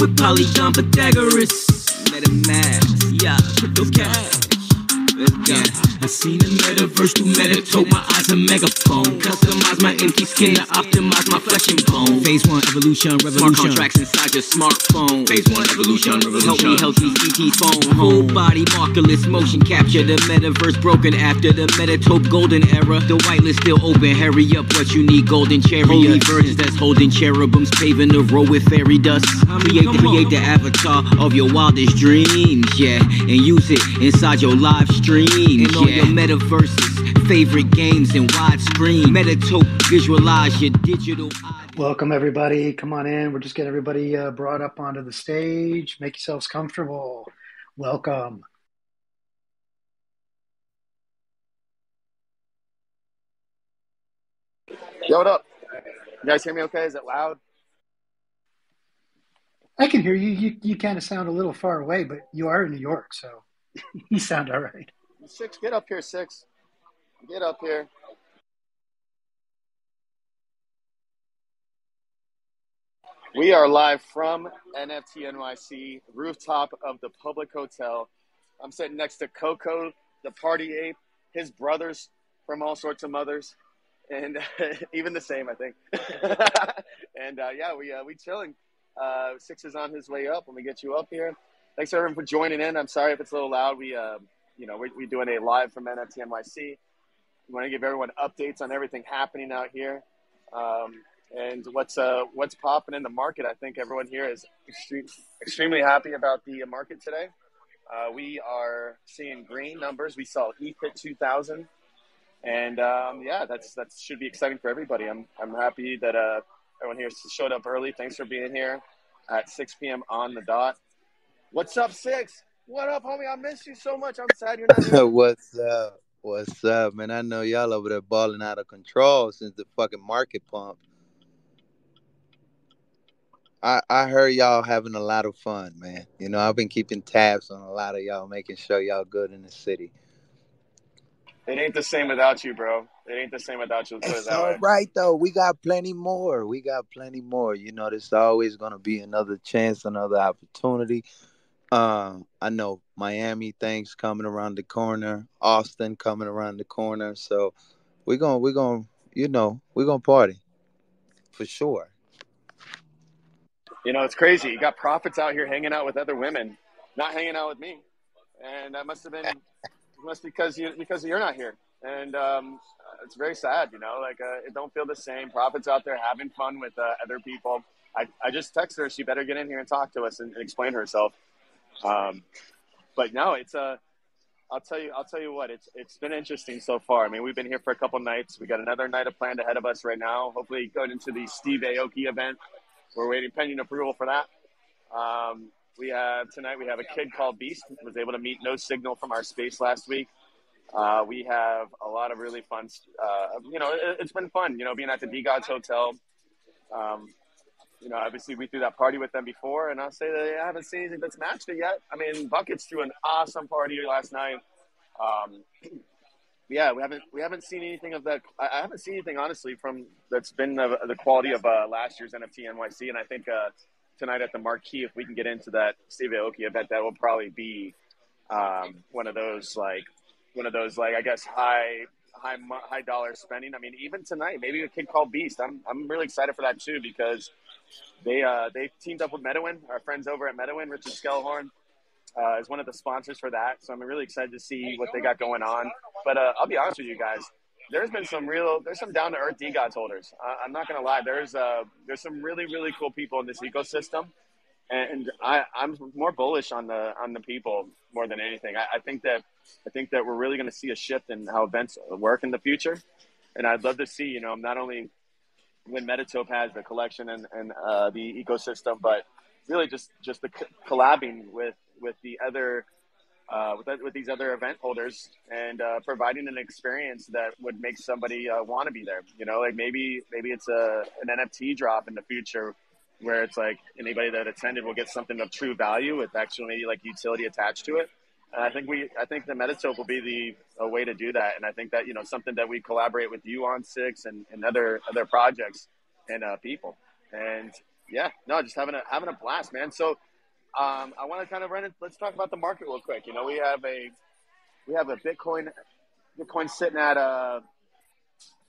with Polygon Pythagoras. Meta math, yeah, crypto cash. Yeah, I seen the metaverse through Metatope. My eyes a megaphone. Customize my empty skin to optimize my flesh and bone. Phase one, evolution, revolution. Smart contracts inside your smartphone. Phase one, evolution, revolution. Help me help these ET phone. Whole body markerless motion capture. The metaverse broken after the Metatope golden era. The whitelist still open. Hurry up, what you need? Golden chariot. Holy virgins that's holding cherubims, paving the road with fairy dust. Create, create the avatar of your wildest dreams, yeah, and use it inside your live stream and all your metaverses, favorite games and widescreen. Metatope, visualize your digital. Welcome, everybody. Come on in. We're just getting everybody uh, brought up onto the stage. Make yourselves comfortable. Welcome. Yo, what up? You guys hear me okay? Is it loud? I can hear you. You, you kind of sound a little far away, but you are in New York, so you sound all right. Six, get up here, six. Get up here. We are live from NFT NYC, rooftop of the public hotel. I'm sitting next to Coco, the party ape, his brothers from all sorts of mothers, and even the same, I think. and uh, yeah, we uh, we chilling. Uh, Six is on his way up. Let me get you up here, thanks everyone for joining in. I'm sorry if it's a little loud. We uh, you know, we're, we're doing a live from NFT NYC. We want to give everyone updates on everything happening out here. Um, and what's uh, what's popping in the market. I think everyone here is extreme, extremely happy about the market today. Uh, we are seeing green numbers. We saw ETH hit 2,000, and um, yeah, that's that should be exciting for everybody. I'm I'm happy that uh, everyone here showed up early. Thanks for being here at 6 p.m. on the dot. What's up, Six? What up, homie? I miss you so much. I'm sad you're not here. What's up? What's up, man? I know y'all over there balling out of control since the fucking market pump. I I heard y'all having a lot of fun, man. You know, I've been keeping tabs on a lot of y'all, making sure y'all good in the city. It ain't the same without you, bro. It ain't the same without you. It's all way. right though. We got plenty more. We got plenty more. You know, there's always gonna be another chance, another opportunity. Uh, I know Miami things coming around the corner, Austin coming around the corner. So we're gonna we're gonna you know we're gonna party for sure. You know it's crazy. You got prophets out here hanging out with other women, not hanging out with me, and that must have been must because you because you're not here, and um, it's very sad. You know, like uh, it don't feel the same. Prophets out there having fun with uh, other people. I, I just texted her. She better get in here and talk to us and, and explain herself. Um, but no, it's a. Uh, I'll tell you. I'll tell you what. It's it's been interesting so far. I mean, we've been here for a couple nights. We got another night of planned ahead of us right now. Hopefully, going into the Steve Aoki event. We're waiting pending approval for that. Um, we have tonight. We have a kid called Beast. Was able to meet No Signal from our space last week. Uh, we have a lot of really fun. Uh, you know, it, has been fun. You know, being at the DeGods Hotel. Um, you know, obviously we threw that party with them before, and I'll say that I haven't seen anything that's matched it yet. I mean, Buckets threw an awesome party last night. Um, yeah, we haven't we haven't seen anything of that. I haven't seen anything honestly from that's been the, the quality of uh, last year's NFT NYC, and I think uh, tonight at the marquee, if we can get into that Steve Aoki event, that will probably be um, one of those like one of those like I guess high high high dollar spending. I mean, even tonight, maybe a kid called Beast. I'm I'm really excited for that too because they uh, they teamed up with Medowin, our friends over at Medowin, Richard Skellhorn. Uh, is one of the sponsors for that, so I'm really excited to see what they got going on. But uh, I'll be honest with you guys, there's been some real, there's some down to earth DeGods holders. I'm not gonna lie, there's uh, there's some really really cool people in this ecosystem, and I, I'm more bullish on the on the people more than anything. I, I think that I think that we're really to see a shift in how events work in the future, and I'd love to see you know not only when Metatope has the collection and, and uh, the ecosystem, but really just just the collabing with with the other uh, with, with these other event holders and uh, providing an experience that would make somebody uh, want to be there. You know, like maybe maybe it's a an NFT drop in the future where it's like anybody that attended will get something of true value with actually like utility attached to it. And I think we, I think the Metatope will be the a way to do that. And I think that you know something that we collaborate with you on six and, and other other projects and uh, people. And yeah, no, just having a having a blast, man. So um, I want to kind of run it. Let's talk about the market real quick. You know, we have a we have a Bitcoin Bitcoin sitting at uh,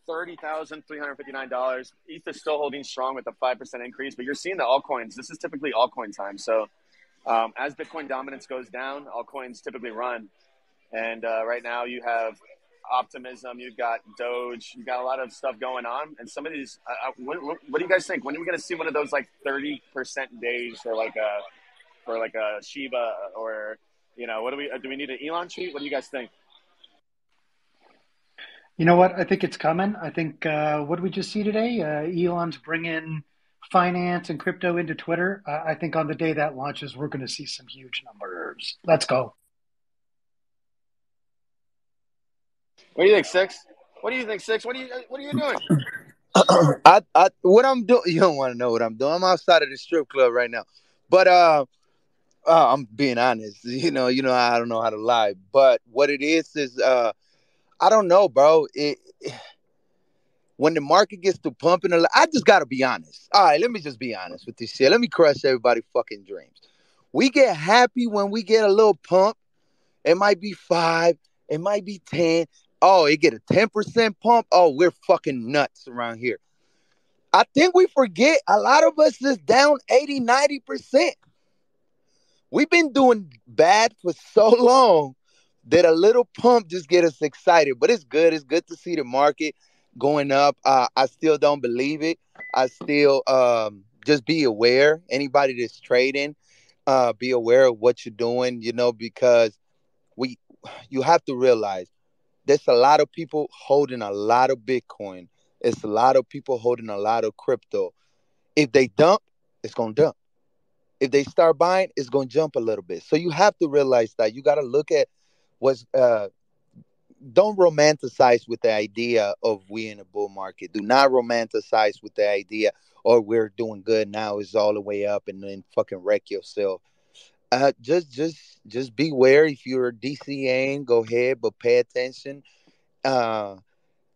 thirty thousand three hundred fifty nine dollars. ETH is still holding strong with a five percent increase, but you're seeing the altcoins. This is typically altcoin time. So um, as Bitcoin dominance goes down, altcoins typically run. And uh, right now, you have optimism. You've got Doge. You've got a lot of stuff going on. And some of these, uh, what, what, do you guys think? When are we going to see one of those like thirty percent days for like a for like a Shiba or you know what do we do? We need an Elon tweet. What do you guys think? You know what? I think it's coming. I think uh, what did we just see today? Uh, Elon's bringing finance and crypto into Twitter. Uh, I think on the day that launches, we're going to see some huge numbers. Let's go. What do you think, Six? What do you think, Six? What are you What are you doing? I, I, what I'm doing. You don't want to know what I'm doing. I'm outside of the strip club right now, but uh, uh, I'm being honest. You know, you know, I don't know how to lie. But what it is is, uh, I don't know, bro. It, it when the market gets to pumping, I just gotta be honest. All right, let me just be honest with this shit. Let me crush everybody' fucking dreams. We get happy when we get a little pump. It might be five, it might be ten. Oh, it get a ten percent pump. Oh, we're fucking nuts around here. I think we forget a lot of us is down 80, 90 percent. We've been doing bad for so long that a little pump just get us excited. But it's good. It's good to see the market going up. Uh, I still don't believe it. I still um, just be aware. Anybody that's trading, uh, be aware of what you're doing. You know, because we, you have to realize there's a lot of people holding a lot of Bitcoin. It's a lot of people holding a lot of crypto. If they dump, it's gonna dump. If they start buying, it's gonna jump a little bit. So you have to realize that you got to look at what's uh, don't romanticize with the idea of we in a bull market. Do not romanticize with the idea or oh, we're doing good now is all the way up and then fucking wreck yourself. Uh, just just just beware if you're DCAing, go ahead, but pay attention. Uh,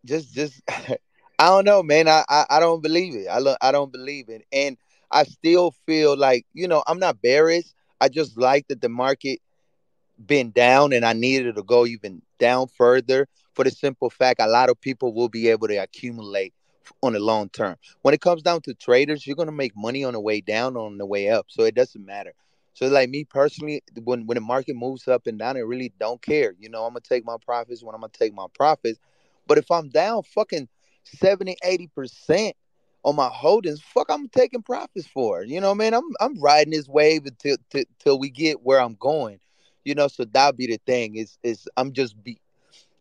just just I don't know, man. I, I, I don't believe it. I lo- I don't believe it, and I still feel like you know I'm not bearish. I just like that the market been down and I needed to go even down further for the simple fact a lot of people will be able to accumulate on the long term. When it comes down to traders, you're gonna make money on the way down, on the way up. So it doesn't matter. So like me personally, when when the market moves up and down, I really don't care. You know, I'm gonna take my profits when I'm gonna take my profits. But if I'm down fucking 70, 80 percent on my holdings, fuck I'm taking profits for. You know, man, I'm I'm riding this wave until till we get where I'm going. You know, so that'll be the thing. Is is I'm just be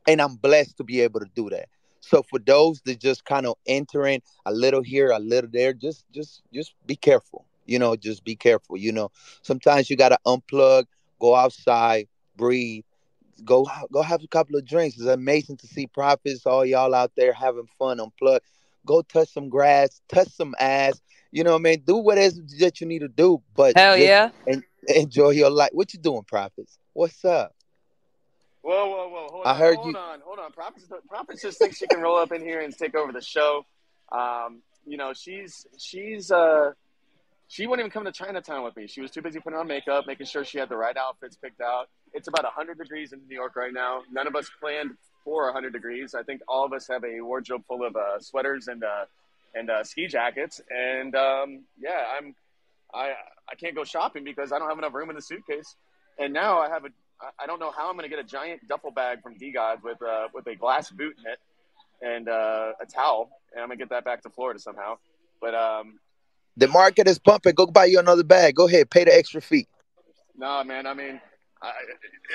and I'm blessed to be able to do that. So for those that just kind of entering a little here, a little there, just just just be careful. You know, just be careful. You know, sometimes you gotta unplug, go outside, breathe, go go have a couple of drinks. It's amazing to see prophets all y'all out there having fun, unplug. Go touch some grass, touch some ass. You know what I mean? Do what it is that you need to do, but hell yeah, and enjoy your life. What you doing, prophets? What's up? Whoa, whoa, whoa! Hold I on, heard hold you. on, hold on. Prophets, Prophets just thinks she can roll up in here and take over the show. Um, you know, she's she's uh, she wouldn't even come to Chinatown with me. She was too busy putting on makeup, making sure she had the right outfits picked out. It's about hundred degrees in New York right now. None of us planned for hundred degrees. I think all of us have a wardrobe full of uh, sweaters and uh, and uh, ski jackets. And um, yeah, I'm I I can't go shopping because I don't have enough room in the suitcase. And now I have a I don't know how I'm going to get a giant duffel bag from DeGod with uh, with a glass boot in it and uh, a towel, and I'm gonna get that back to Florida somehow. But um, the market is pumping. Go buy you another bag. Go ahead, pay the extra fee. No, man. I mean, I,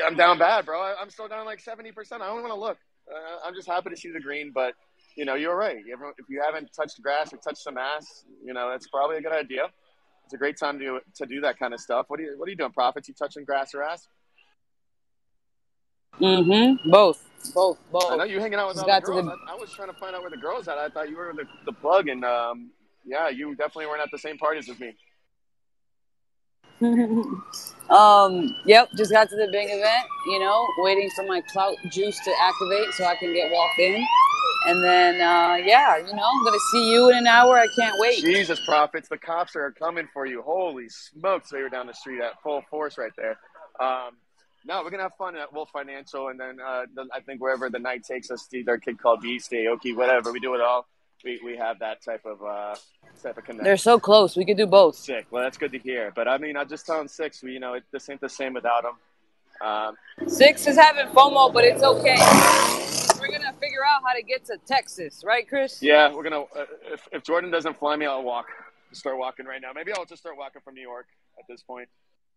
am down bad, bro. I, am still down like 70. percent I don't want to look. Uh, I'm just happy to see the green, but you know, you're right. If you haven't touched grass or touched some ass, you know, that's probably a good idea. It's a great time to to do that kind of stuff. What are you What are you doing, Profits? You touching grass or ass? Mm-hmm. Both. Both. Both. I know you hanging out with all the girls. The... I, I, was trying to find out where the girls at. I thought you were the, the plug, and um, yeah, you definitely weren't at the same parties as me. um. Yep. Just got to the big event. You know, waiting for my clout juice to activate so I can get walked in. And then, uh, yeah, you know, I'm gonna see you in an hour. I can't wait. Jesus, prophets, the cops are coming for you. Holy smokes, they were down the street at full force right there. Um, no, we're gonna have fun at Wolf Financial, and then uh, the, I think wherever the night takes us, either a kid called Beast, Aoki, whatever, we do it all. We, we have that type of uh, type of connection. They're so close. We could do both. Sick. Well, that's good to hear. But I mean, I just telling six, we, you know, it, this ain't the same without him. Um, Six is having FOMO, but it's okay. We're gonna figure out how to get to Texas, right, Chris? yeah, we're gonna. Uh, if, if Jordan doesn't fly me, I'll walk. Start walking right now. Maybe I'll just start walking from New York at this point.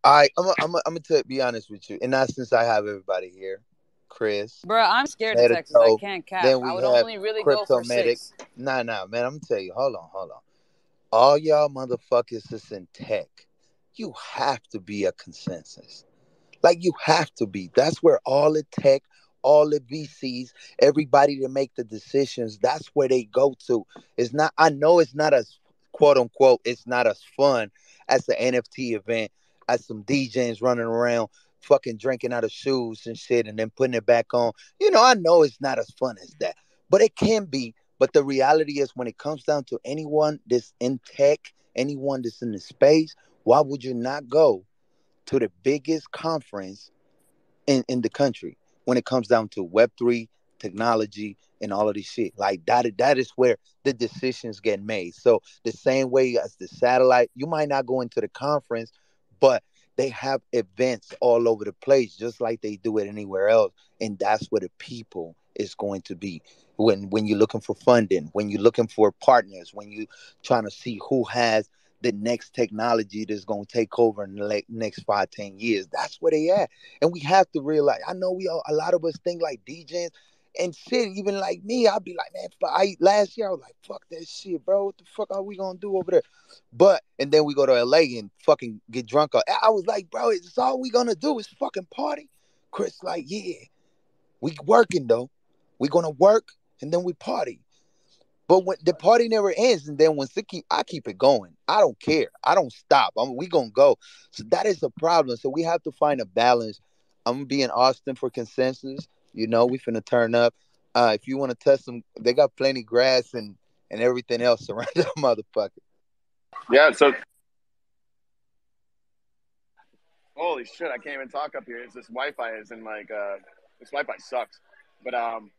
I I'm a, I'm a, I'm gonna be honest with you, and not since I have everybody here, Chris. Bro, I'm scared of Let it Texas. I can't cap. Then we I would have only really go for six. Nah, nah, man. I'm gonna tell you. Hold on, hold on. All y'all motherfuckers is in tech. You have to be a consensus. Like you have to be. That's where all the tech, all the VCs, everybody to make the decisions, that's where they go to. It's not. I know it's not as quote unquote. It's not as fun as the NFT event, as some DJs running around fucking drinking out of shoes and shit, and then putting it back on. You know, I know it's not as fun as that, but it can be. But the reality is, when it comes down to anyone that's in tech, anyone that's in the space, why would you not go to the biggest conference in, in the country when it comes down to Web3, technology, and all of this shit? Like that, that is where the decisions get made. So the same way as the satellite, you might not go into the conference, but they have events all over the place, just like they do it anywhere else. And that's where the people is going to be when when you're looking for funding, when you're looking for partners, when you're trying to see who has the next technology that's going to take over in the like, next five, ten years. That's where they at, and we have to realize. I know we all, a lot of us think like DJs and shit. Even like me, I'd be like, man, I last year I was like, fuck that shit, bro. What the fuck are we gonna do over there? But and then we go to LA and fucking get drunk. I was like, bro, it's all we gonna do is fucking party. Chris, like, yeah, we working though. We gonna work and then we party. But when the party never ends, and then when Siki, I keep it going. I don't care. I don't stop. I'm we gonna go. So that is a problem. So we have to find a balance. I'm gonna be in Austin for consensus. You know, we finna turn up. Uh, if you want to test them, they got plenty grass and and everything else around that motherfucker. Yeah. So. Holy shit! I can't even talk up here. It's this Wi-Fi is in like uh, this Wi-Fi sucks. But um,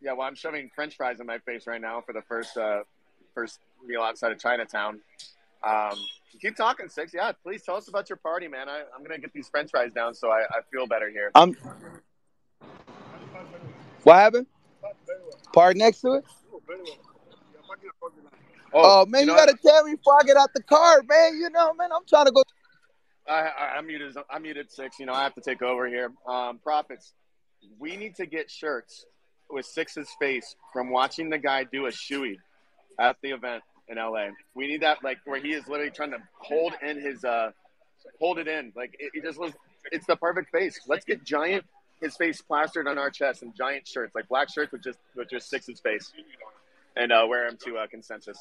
yeah. Well, I'm shoving French fries in my face right now for the first uh, first meal outside of Chinatown. Um, keep talking, six. Yeah, please tell us about your party, man. I, I'm gonna get these French fries down so I, I feel better here. I'm. What happened? Park next to it. Oh, man, you you, know gotta tell me before I get out the car, man. You know, man, I'm trying to go. I, I, I'm muted. I'm muted six. You know, I have to take over here. Um, profits. We need to get shirts with Six's face from watching the guy do a shoey at the event in LA. We need that, like where he is literally trying to hold in his, uh, hold it in. Like it, it just was. It's the perfect face. Let's get giant his face plastered on our chest and giant shirts, like black shirts with just with just Six's face, and uh, wear them to uh, consensus.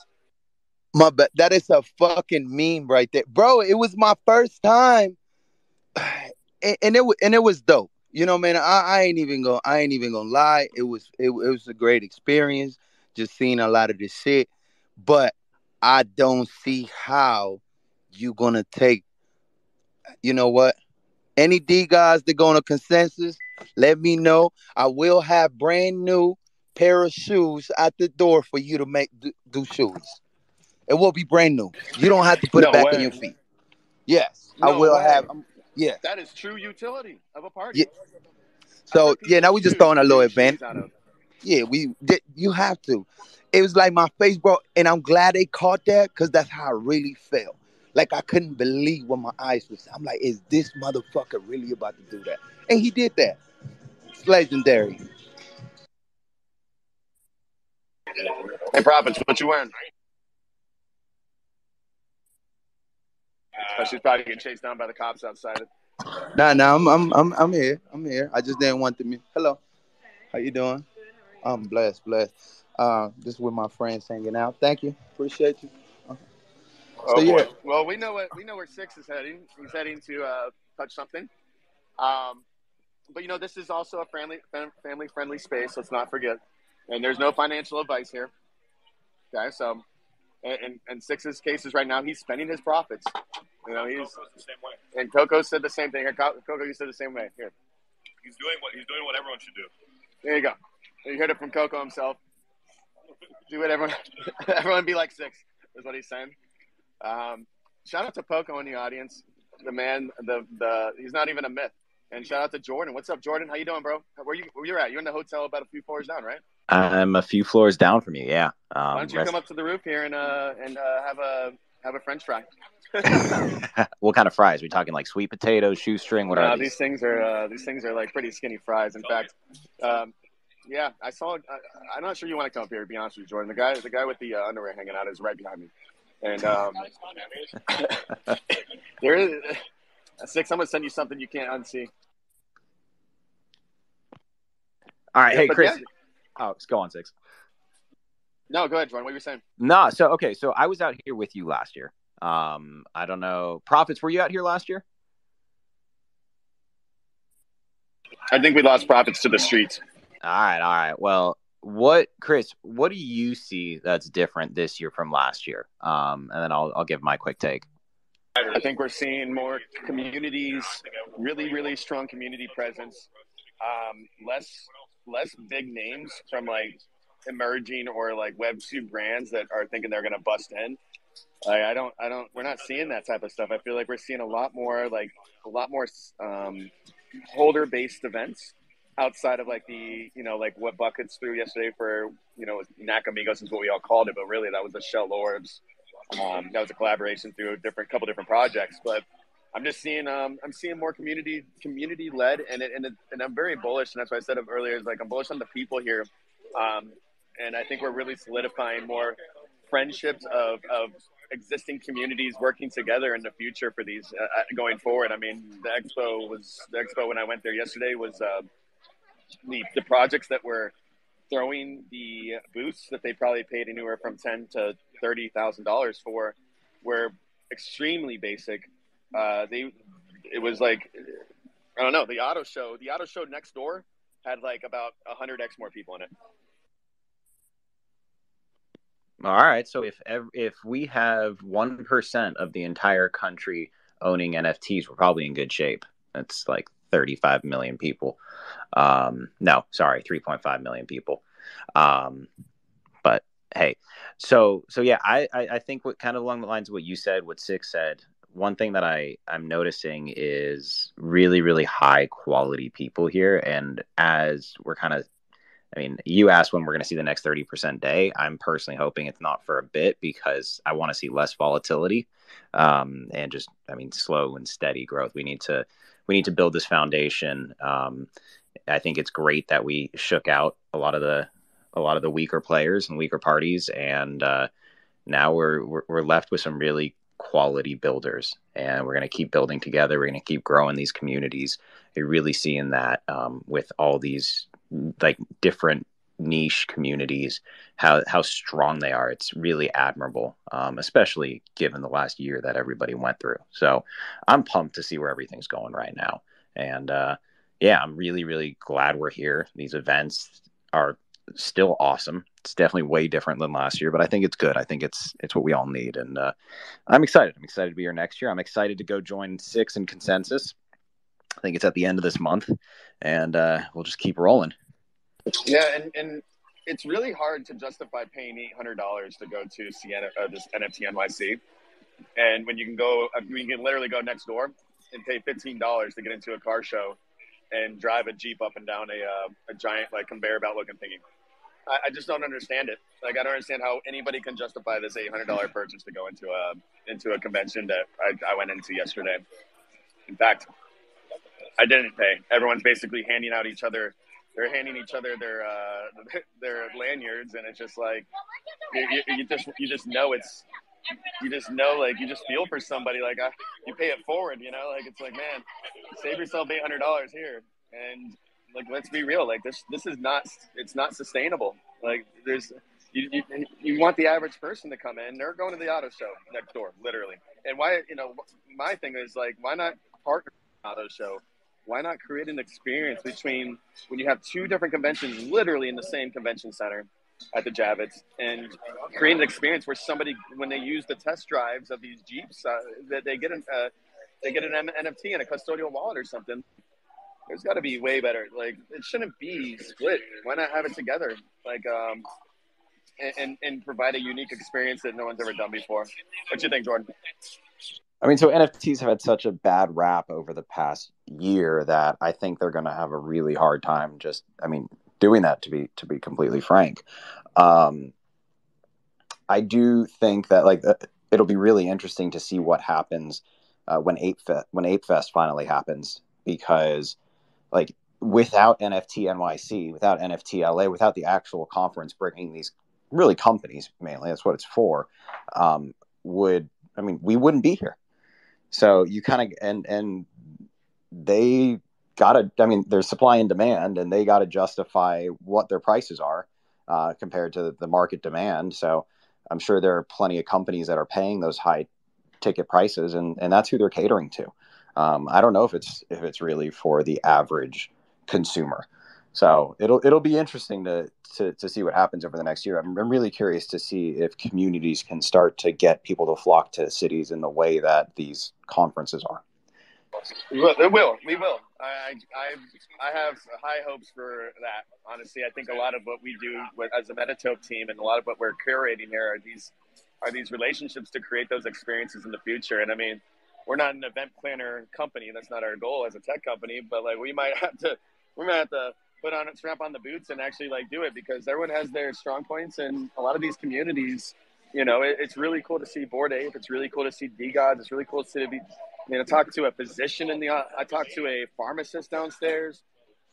My bad. That is a fucking meme right there, bro. It was my first time, and, and it and it was dope. You know, man. I, I ain't even gonna I ain't even gonna lie. It was it, it was a great experience, just seeing a lot of this shit. But I don't see how you gonna take. You know what? Any D guys that go on a consensus, let me know. I will have brand new pair of shoes at the door for you to make do, do shoes. It will be brand new. You don't have to put No it back way. on your feet. Yes, I will way. have. Um, yeah. That is true utility of a party. Yeah. So yeah, now we just throwing a little event. Yeah, we did. You have to. It was like my face, bro, and I'm glad they caught that because that's how I really felt. Like I couldn't believe what my eyes was. I'm like, is this motherfucker really about to do that? And he did that. It's legendary. Hey, prophets, what you wearing? Oh, she's probably getting chased down by the cops outside. Nah, nah, I'm, I'm, I'm, I'm here. I'm here. I just didn't want to me. Hello, how you doing? I'm blessed, blessed. Uh, just with my friends hanging out. Thank you. Appreciate you. Oh, So, yeah. boy. Well, we know what we know where six is heading. He's heading to uh, touch something. Um, but you know, this is also a family family friendly space. Let's not forget. and there's no financial advice here. Okay, so in, in Six's cases right now, he's spending his profits. You know, he's and Coco said the same thing. Coco, you said the same way. Here, he's doing what he's doing what everyone should do. There you go. You heard it from Coco himself. Do what everyone, everyone be like six is what he's saying. Um, shout out to Poco in the audience. The man, the the he's not even a myth. And shout out to Jordan. What's up, Jordan? How you doing, bro? Where you where you at? You're in the hotel about a few floors down, right? I'm a few floors down from you. Yeah. Um, Why don't you rest- come up to the roof here and uh and uh, have a have a French fry? what kind of fries? Are we talking like sweet potatoes, shoestring? What are these? these? things are uh, these things are like pretty skinny fries. In fact, um, yeah, I saw. I, am not sure you want to come up here. To be honest with you, Jordan, the guy, the guy with the uh, underwear hanging out is right behind me, and um, there is six. I'm gonna send you something you can't unsee. All right, yeah, hey Chris. Yeah. Oh, go on six. No, go ahead, Jordan. What were you saying? No, so okay, so I was out here with you last year. Um, I don't know, profits. Were you out here last year? I think we lost profits to the streets. All right, all right. Well, what, Chris? What do you see that's different this year from last year? Um, and then I'll I'll give my quick take. I think we're seeing more communities, really, really strong community presence. Um, less less big names from like emerging or like Web two brands that are thinking they're going to bust in. Like, I don't, I don't. We're not seeing that type of stuff. I feel like we're seeing a lot more, like a lot more um, holder based events outside of like the, you know, like what buckets threw yesterday for, you know, Nakamigos is what we all called it, but really that was the Shell Orbs. Um, that was a collaboration through a different couple different projects, but I'm just seeing um, I'm seeing more community community led and it, and it, and I'm very bullish and that's why I said earlier is like I'm bullish on the people here, um, and I think we're really solidifying more friendships of, of existing communities working together in the future for these uh, uh, going forward. I mean, the expo was the expo when I went there yesterday was uh, the the projects that were throwing the booths that they probably paid anywhere from ten to thirty thousand dollars for were extremely basic. Uh, they it was like I don't know the auto show. The auto show next door had like about hundred x more people in it. All right. So if if we have one percent of the entire country owning NFTs, we're probably in good shape. That's like 35 million people. Um, no, sorry, 3.5 million people. Um, but hey, so so yeah, I, I I think what kind of along the lines of what you said, what Six said. One thing that I I'm noticing is really really high quality people here, and as we're kind of I mean, you asked when we're going to see the next 30% day. I'm personally hoping it's not for a bit because I want to see less volatility um, and just, I mean, slow and steady growth. We need to, we need to build this foundation. Um, I think it's great that we shook out a lot of the, a lot of the weaker players and weaker parties. And uh, now we're, we're, we're left with some really quality builders and we're going to keep building together. We're going to keep growing these communities. You're really seeing that um, with all these like different niche communities how how strong they are. It's really admirable um, especially given the last year that everybody went through. So i'm pumped to see where everything's going right now. And uh, yeah i'm really really glad we're here. These events are still awesome it's definitely way different than last year but i think it's good. I think it's it's what we all need and uh, i'm excited. I'm excited to be here next year. I'm excited to go join six and consensus. I think it's at the end of this month, and uh, we'll just keep rolling. Yeah, and, and it's really hard to justify paying eight hundred dollars to go to Sienna, uh, this NFT NYC, and when you can go, I uh, mean, you can literally go next door and pay fifteen dollars to get into a car show and drive a jeep up and down a uh, a giant like conveyor belt looking thingy. I, I, just don't understand it. Like I don't understand how anybody can justify this eight hundred dollar purchase to go into a into a convention that I, I went into yesterday. In fact, I didn't pay. Everyone's basically handing out each other. They're handing each other their uh, their lanyards, and it's just like you, you, you, just you just know it's you just know like you just feel for somebody like uh, you pay it forward, you know, like it's like man, save yourself eight hundred dollars here, and like let's be real, like this this is not it's not sustainable. Like there's you, you, you, want the average person to come in. They're going to the auto show next door, literally. And why, you know, my thing is like, why not partner auto show? why not create an experience between when you have two different conventions literally in the same convention center at the Javits and create an experience where somebody, when they use the test drives of these Jeeps, uh, that they get an, uh, they get an NFT and a custodial wallet or something. There's got to be way better. Like it shouldn't be split. Why not have it together? Like um, and, and, and provide a unique experience that no one's ever done before. What do you think, Jordan? I mean, so NFTs have had such a bad rap over the past year that I think they're going to have a really hard time just, I mean, doing that to be to be completely frank. Um, I do think that like it'll be really interesting to see what happens uh, when Ape Fe- when Ape Fest finally happens because like without NFT NYC, without NFT LA, without the actual conference bringing these really companies mainly that's what it's for um, would I mean we wouldn't be here. So you kind of and and they got to i mean there's supply and demand and they got to justify what their prices are uh, compared to the market demand so i'm sure there are plenty of companies that are paying those high ticket prices and and that's who they're catering to um, i don't know if it's if it's really for the average consumer so it'll it'll be interesting to, to to see what happens over the next year. I'm, I'm really curious to see if communities can start to get people to flock to cities in the way that these conferences are. We will. We will. We will. I, I, I have high hopes for that. Honestly, I think a lot of what we do with, as a Metatope team and a lot of what we're curating here are these are these relationships to create those experiences in the future. And I mean, we're not an event planner company. That's not our goal as a tech company. But like, we might have to, we might have to put on strap on the boots and actually like do it because everyone has their strong points and a lot of these communities. You know, it, it's really cool to see Bored Ape. It's really cool to see DeGods. It's really cool to be you know, talk to a physician in the. I talked to a pharmacist downstairs.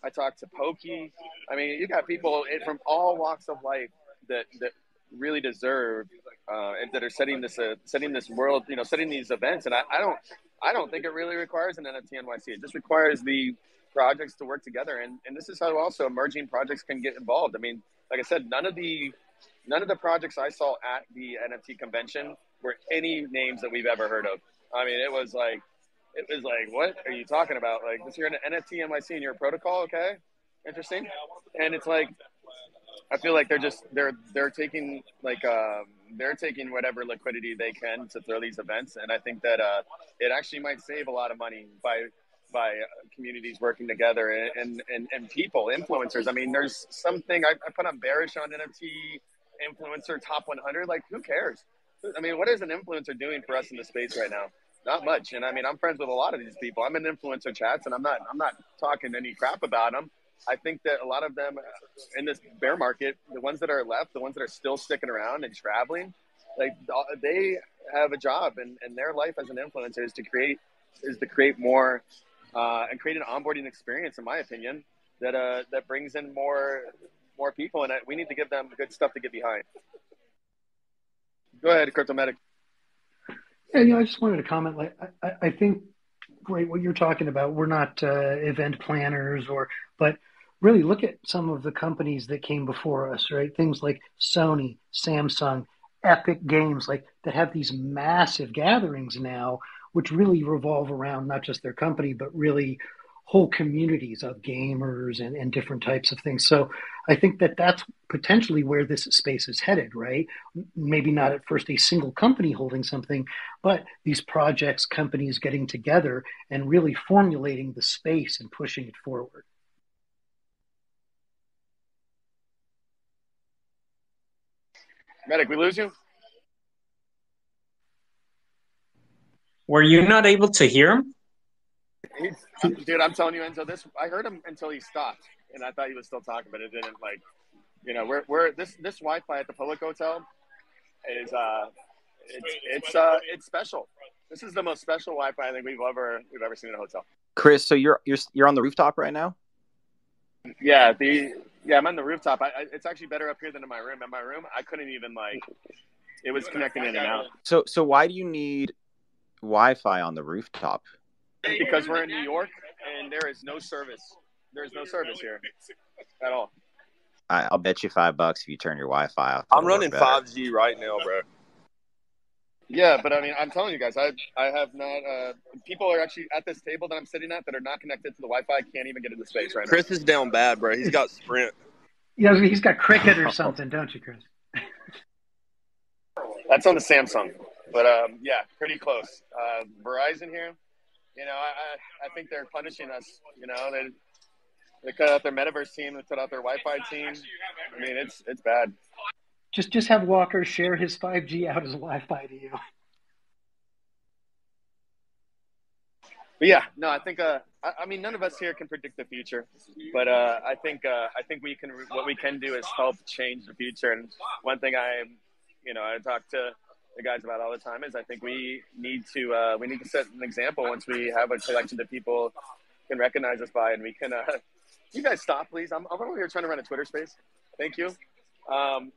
I talked to Pokey. I mean, you got people from all walks of life that that really deserve uh, and that are setting this uh, setting this world, you know, setting these events. And I, I don't I don't think it really requires an NFT NYC. It just requires the projects to work together. And and this is how also emerging projects can get involved. I mean, like I said, none of the none of the projects I saw at the NFT convention were any names that we've ever heard of. I mean, it was like, it was like, what are you talking about? Like, this you're an NFT NYC in your protocol, okay? Interesting. And it's like, I feel like they're just they're they're taking like um, they're taking whatever liquidity they can to throw these events, and I think that uh, it actually might save a lot of money by by uh, communities working together and, and, and people influencers. I mean, there's something I, I put on bearish on NFT influencer top 100. Like, who cares? I mean, what is an influencer doing for us in the space right now? Not much. And I mean, I'm friends with a lot of these people. I'm in influencer chats, and I'm not I'm not talking any crap about them. I think that a lot of them in this bear market, the ones that are left, the ones that are still sticking around and traveling, like they have a job, and, and their life as an influencer is to create is to create more uh, and create an onboarding experience, in my opinion, that uh, that brings in more more people, and we need to give them good stuff to get behind. Go ahead, Crypto Medic. Yeah, you know, I just wanted to comment. Like, I, I think, great, what you're talking about. We're not uh, event planners, or but really look at some of the companies that came before us, right? Things like Sony, Samsung, Epic Games, like that have these massive gatherings now, which really revolve around not just their company, but really whole communities of gamers and, and different types of things. So I think that that's potentially where this space is headed, right? Maybe not at first a single company holding something, but these projects, companies getting together and really formulating the space and pushing it forward. Medic, we lose you? Were you not able to hear him? Dude, I'm telling you, Enzo, this I heard him until he stopped, and I thought he was still talking, but it didn't. Like, you know, we're, we're this this Wi-Fi at the public hotel is uh, it's it's uh, it's special. This is the most special Wi-Fi I think we've ever we've ever seen in a hotel. Chris, so you're you're you're on the rooftop right now? Yeah, the yeah, I'm on the rooftop. I, I, it's actually better up here than in my room. In my room, I couldn't even like it was connecting in and out. So so why do you need Wi-Fi on the rooftop? Because we're in New York and there is no service. There's no service here at all. I, will bet you five bucks if you turn your Wi-Fi off. I'm running 5G right now, bro. Yeah, but I mean, I'm telling you guys, I I have not. Uh, people are actually at this table that I'm sitting at that are not connected to the Wi-Fi. Can't even get into space right now. Chris is down bad, bro. He's got Sprint. Yeah, he's got cricket or something, don't you, Chris? That's on the Samsung, but um, yeah, pretty close. Uh, Verizon here, you know, I, I think they're punishing us. You know, they they cut out their metaverse team, they cut out their Wi-Fi team. I mean, it's it's bad. Just just have Walker share his 5G out as Wi-Fi to you. But yeah, no, I think uh, I, I mean none of us here can predict the future, but uh, I think uh, I think we can what we can do is help change the future. And one thing I, you know, I talked to the guys about all the time is I think we need to uh, we need to set an example once we have a collection that people can recognize us by, and we can. Uh, you guys stop, please. I'm, I'm over here trying to run a Twitter space. Thank you. Um,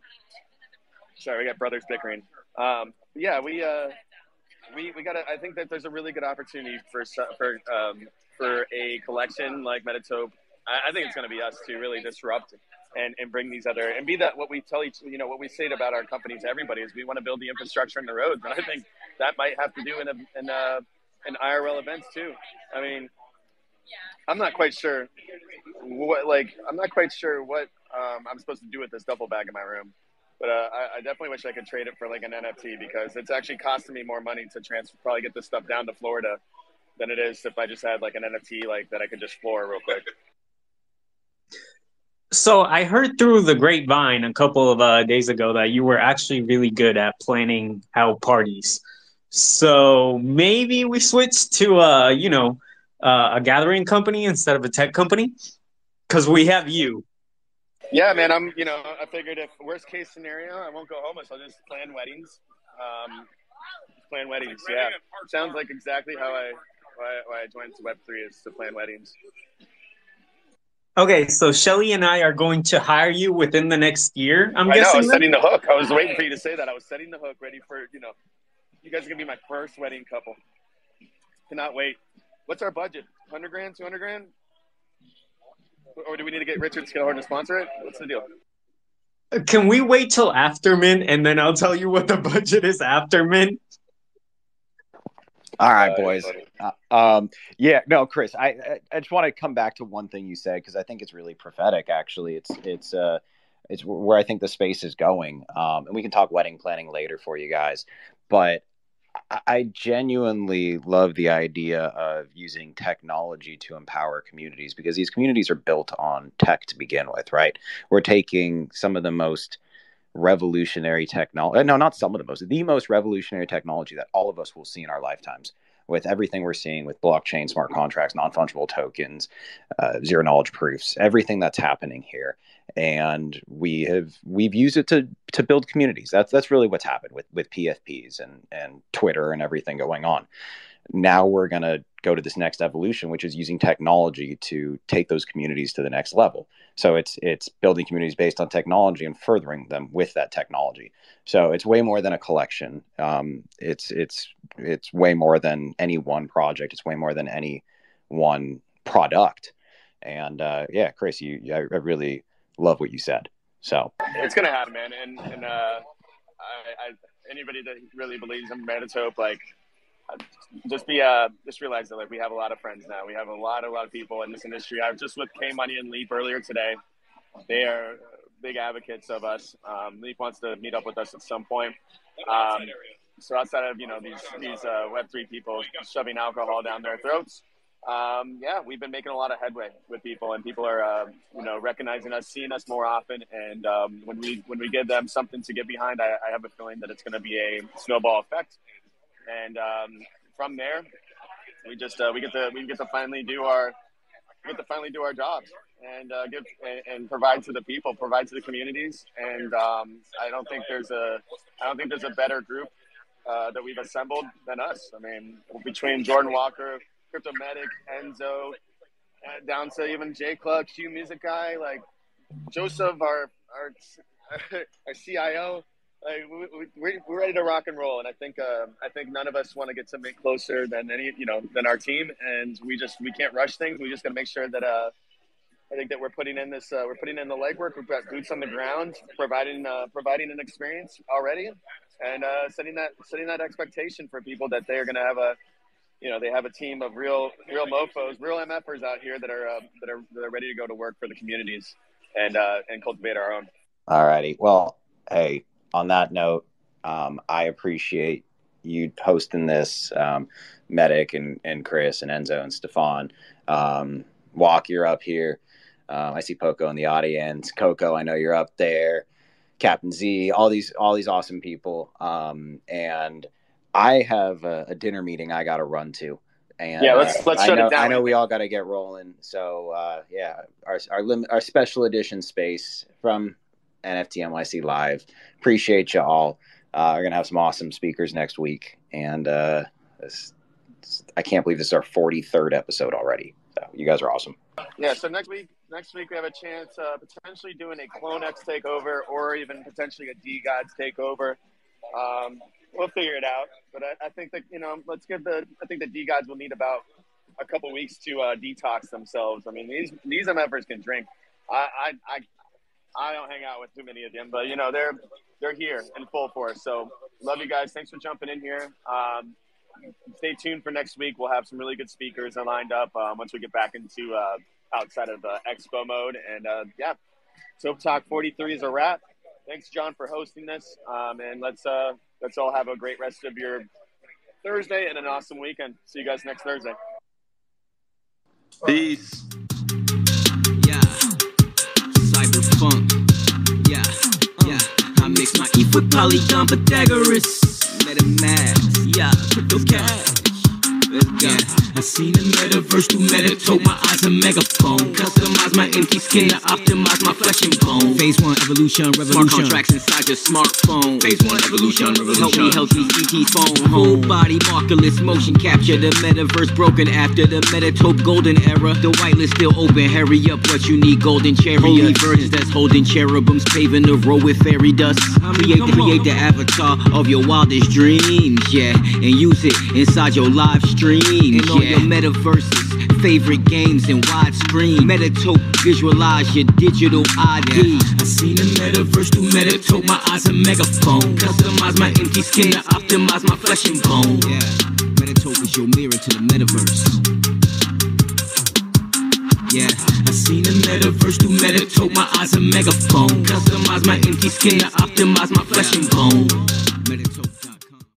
sorry, we got brothers bickering. Um, yeah, we. Uh, we we got. I think that there's a really good opportunity for for um, for a collection like Metatope. I, I think it's going to be us to really disrupt and, and bring these other and be that what we tell each you know what we say about our company to everybody is we want to build the infrastructure and the roads. And I think that might have to do in a in a in IRL events too. I mean, I'm not quite sure what like I'm not quite sure what um, I'm supposed to do with this duffel bag in my room. But uh, I, I definitely wish I could trade it for like an NFT because it's actually costing me more money to transfer, probably get this stuff down to Florida than it is if I just had like an NFT like that I could just floor real quick. So I heard through the grapevine a couple of uh, days ago that you were actually really good at planning out parties. So maybe we switch to uh, you know, uh, a gathering company instead of a tech company because we have you. Yeah, man. I'm. You know, I figured if worst case scenario, I won't go homeless. I'll just plan weddings. Um, plan weddings. Yeah, sounds like exactly how I why, why I joined Web three is to plan weddings. Okay, so Shelly and I are going to hire you within the next year. I'm I know. I was then? setting the hook. I was waiting for you to say that. I was setting the hook, ready for you know. You guys are gonna be my first wedding couple. Cannot wait. What's our budget? Hundred grand, two hundred grand, or do we need to get Richard Skillhorn to sponsor it? What's the deal? Can we wait till after Mint and then I'll tell you what the budget is after Mint? All right, Uh, boys. buddy. Uh, um, yeah, no, Chris. I I, just want to come back to one thing you said because I think it's really prophetic. Actually, it's it's uh it's where I think the space is going. Um, and we can talk wedding planning later for you guys, but I genuinely love the idea of using technology to empower communities because these communities are built on tech to begin with, right? We're taking some of the most revolutionary technology no not some of the most the most revolutionary technology that all of us will see in our lifetimes with everything we're seeing with blockchain smart contracts non-fungible tokens uh, zero knowledge proofs everything that's happening here. And we have we've used it to to build communities. That's that's really what's happened with with pfps and and twitter and everything going on now we're going to go to this next evolution which is using technology to take those communities to the next level. So it's it's building communities based on technology and furthering them with that technology. So it's way more than a collection. Um, it's it's it's way more than any one project. It's way more than any one product. And uh, yeah chris you I, I really love what you said. So. It's gonna happen, man. And and uh, I, I anybody that really believes in Metatope, like just be uh just realize that like we have a lot of friends now. We have a lot a lot of people in this industry. I was just with K Money and Leap earlier today. They are big advocates of us. Um, Leap wants to meet up with us at some point. Um, so outside of you know these these uh, Web three people shoving alcohol down their throats, um, yeah, we've been making a lot of headway with people, and people are uh, you know recognizing us, seeing us more often, and um, when we when we give them something to get behind, I, I have a feeling that it's going to be a snowball effect, and um, from there, we just uh, we get to we get to finally do our we get to finally do our jobs and uh, give and, and provide to the people, provide to the communities, and um, I don't think there's a I don't think there's a better group uh, that we've assembled than us. I mean, between Jordan Walker, Crypto Medic, Enzo, uh, down to even Jay Cluck, Q Music Guy, like Joseph, our our our CIO. Like we, we, we're, we're ready to rock and roll, and I think uh, I think none of us want to get something closer than any you know than our team, and we just we can't rush things. We just got to make sure that uh I think that we're putting in this, uh, we're putting in the legwork. We've got boots on the ground, providing uh, providing an experience already, and uh, setting that setting that expectation for people that they are going to have a, you know, they have a team of real real mofo's, real MFers out here that are uh, that are that are ready to go to work for the communities and uh, and cultivate our own. All righty. Well, hey, on that note, um, I appreciate you hosting this, um, Medic and, and Chris and Enzo and Stefan. Um, Walk, you're up here. Um, I see Poco in the audience. Coco, I know you're up there. Captain Z, all these all these awesome people. Um, and I have a, a dinner meeting I got to run to. And Yeah, let's- uh, let's I shut it know, down. I know we all got to get rolling. So uh, yeah, our our, lim- our special edition space from NFT NYC Live. Appreciate you all. Uh, we're gonna have some awesome speakers next week, and uh, this, I can't believe this is our 43rd episode already. So you guys are awesome. Yeah, so next week, next week we have a chance uh, potentially doing a CloneX takeover, or even potentially a DeGods takeover. Um, we'll figure it out, but I, I think that you know, let's give the. I think the DeGods will need about a couple weeks to uh, detox themselves. I mean, these these MFers can drink. I, I I I don't hang out with too many of them, but you know they're they're here in full force. So love you guys. Thanks for jumping in here. Um, stay tuned for next week. We'll have some really good speakers lined up um, once we get back into uh, outside of the expo mode. And uh, yeah, TopeTalk 43 is a wrap. Thanks, John, for hosting this. Um, and let's uh, let's all have a great rest of your Thursday and an awesome weekend. See you guys next Thursday. Peace. I mix my E with Polygon Pythagoras. Let it mass. Yeah. Cash. Let's go. I seen the metaverse through Metatope, my eyes a megaphone. Customize my empty skin to optimize my flesh and bone. Phase one, evolution, revolution. Smart contracts inside your smartphone. Phase one, evolution, revolution. Help me help these ET phone. Full body markerless motion capture. The metaverse broken after the Metatope golden era. The whitelist still open. Hurry up, what you need? Golden chariot. Holy virgins that's holding cherubims, paving the road with fairy dust. Create, create the avatar of your wildest dreams, yeah, and use it inside your live streams, mm, and on your metaverses, favorite games in widescreen. Metatope, visualize your digital ID. I seen the metaverse through Metatope, my eyes a megaphone. Customize my empty skin to optimize my flesh and bone. Yeah, Metatope is your mirror to the metaverse. Yeah, I seen the metaverse through Metatope, my eyes a megaphone. Customize my empty skin to optimize my flesh and bone.